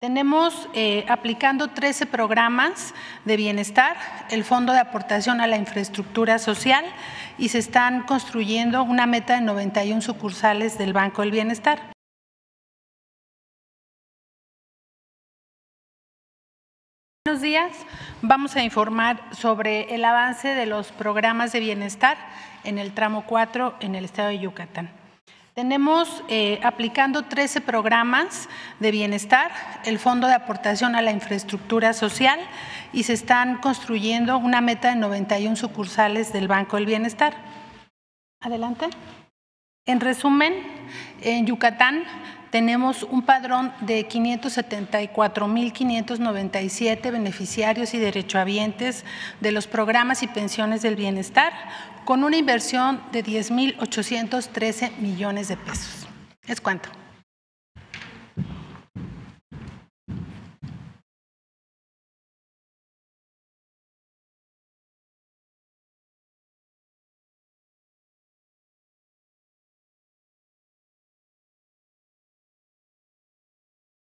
Tenemos eh, aplicando 13 programas de bienestar, el Fondo de Aportación a la Infraestructura Social y se están construyendo una meta de 91 sucursales del Banco del Bienestar. Buenos días. Vamos a informar sobre el avance de los programas de bienestar en el tramo 4 en el estado de Yucatán. Tenemos eh, aplicando 13 programas de bienestar, el Fondo de Aportación a la Infraestructura Social y se están construyendo una meta de 91 sucursales del Banco del Bienestar. Adelante. En resumen, en Yucatán tenemos un padrón de 574.597 beneficiarios y derechohabientes de los programas y pensiones del bienestar, con una inversión de 10.813 millones de pesos. ¿Es cuánto?